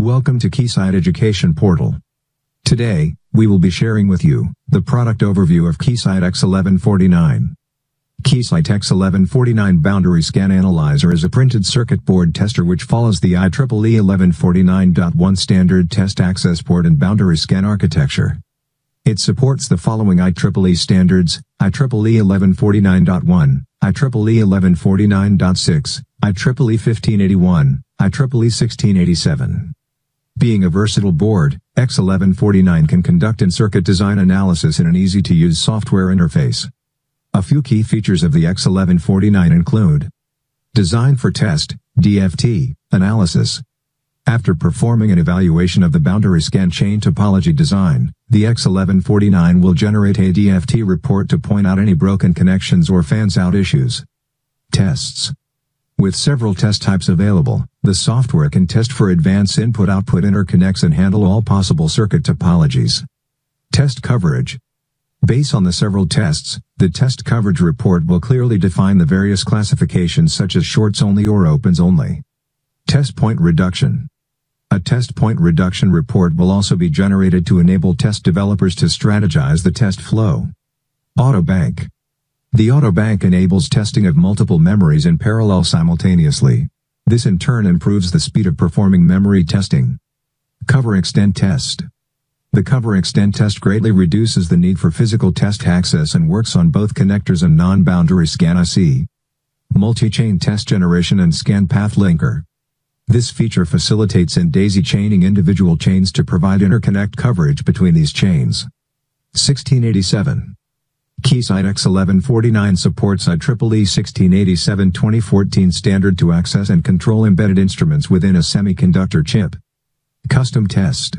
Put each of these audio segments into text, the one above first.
Welcome to Keysight Education Portal. Today, we will be sharing with you the product overview of Keysight X1149. Keysight X1149 Boundary Scan Analyzer is a printed circuit board tester which follows the IEEE 1149.1 standard test access port and boundary scan architecture. It supports the following IEEE standards, IEEE 1149.1, IEEE 1149.6, IEEE 1581, IEEE 1687. Being a versatile board, X1149 can conduct in-circuit design analysis in an easy-to-use software interface. A few key features of the X1149 include Design for test, DFT, analysis. After performing an evaluation of the boundary scan chain topology design, the X1149 will generate a DFT report to point out any broken connections or fans out issues. Tests. With several test types available, the software can test for advanced input-output interconnects and handle all possible circuit topologies. Test coverage. Based on the several tests, the test coverage report will clearly define the various classifications such as shorts only or opens only. Test point reduction. A test point reduction report will also be generated to enable test developers to strategize the test flow. Autobank. The Autobank enables testing of multiple memories in parallel simultaneously. This in turn improves the speed of performing memory testing. Cover Extend Test. The cover extend test greatly reduces the need for physical test access and works on both connectors and non-boundary scan IC. Multi-chain test generation and scan path linker. This feature facilitates in daisy chaining individual chains to provide interconnect coverage between these chains. 1687. Keysight X1149 supports IEEE 1687 2014 standard to access and control embedded instruments within a semiconductor chip. Custom test.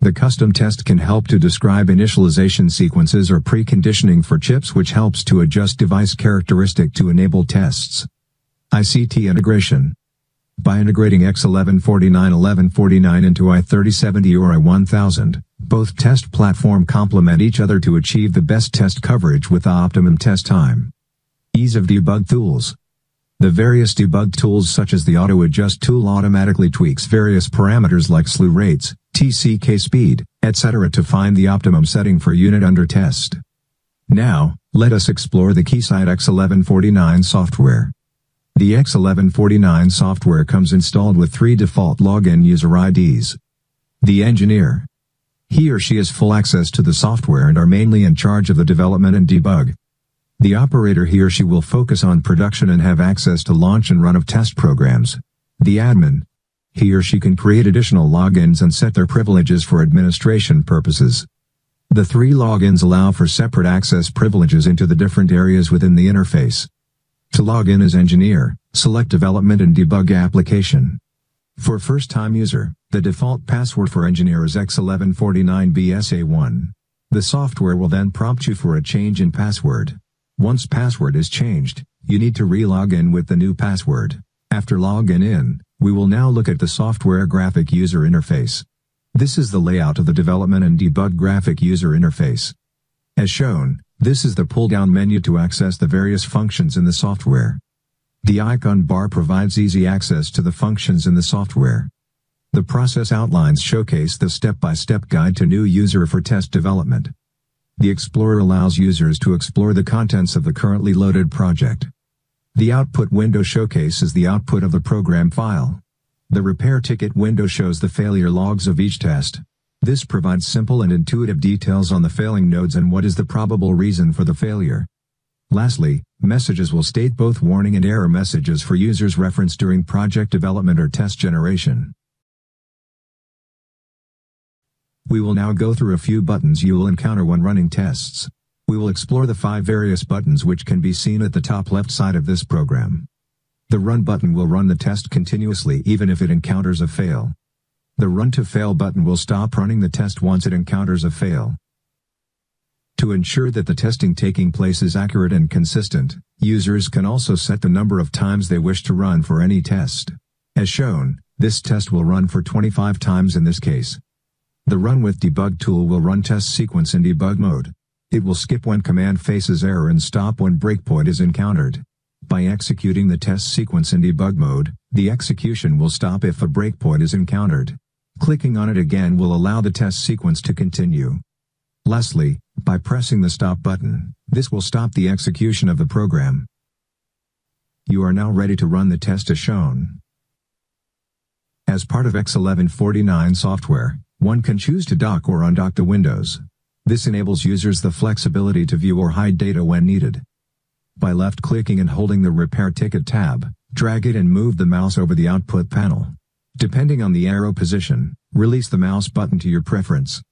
The custom test can help to describe initialization sequences or preconditioning for chips which helps to adjust device characteristic to enable tests. ICT integration. By integrating X1149-1149 into i3070 or i1000, both test platform complement each other to achieve the best test coverage with the optimum test time. Ease of debug tools. The various debug tools such as the Auto Adjust tool automatically tweaks various parameters like slew rates, TCK speed, etc. to find the optimum setting for unit under test. Now, let us explore the Keysight X1149 software. The X1149 software comes installed with three default login user IDs. The engineer. He or she has full access to the software and are mainly in charge of the development and debug. The operator he or she will focus on production and have access to launch and run of test programs. The admin, he or she can create additional logins and set their privileges for administration purposes. The three logins allow for separate access privileges into the different areas within the interface. To log in as engineer, select Development and Debug Application. For first-time user, the default password for engineer is X1149BSA1. The software will then prompt you for a change in password. Once password is changed, you need to re-log in with the new password. After login in, we will now look at the software graphic user interface. This is the layout of the development and debug graphic user interface. As shown, this is the pull-down menu to access the various functions in the software. The icon bar provides easy access to the functions in the software. The process outlines showcase the step-by-step guide to new user for test development. The Explorer allows users to explore the contents of the currently loaded project. The output window showcases the output of the program file. The repair ticket window shows the failure logs of each test. This provides simple and intuitive details on the failing nodes and what is the probable reason for the failure. Lastly, messages will state both warning and error messages for users referenced during project development or test generation. We will now go through a few buttons you will encounter when running tests. We will explore the five various buttons which can be seen at the top left side of this program. The Run button will run the test continuously even if it encounters a fail. The Run to Fail button will stop running the test once it encounters a fail. To ensure that the testing taking place is accurate and consistent, users can also set the number of times they wish to run for any test. As shown, this test will run for 25 times in this case. The Run with Debug tool will run test sequence in debug mode. It will skip when command faces error and stop when breakpoint is encountered. By executing the test sequence in debug mode, the execution will stop if a breakpoint is encountered. Clicking on it again will allow the test sequence to continue. Lastly, by pressing the stop button, this will stop the execution of the program. You are now ready to run the test as shown. As part of X1149 software, one can choose to dock or undock the windows. This enables users the flexibility to view or hide data when needed. By left-clicking and holding the Repair Ticket tab, drag it and move the mouse over the output panel. Depending on the arrow position, release the mouse button to your preference.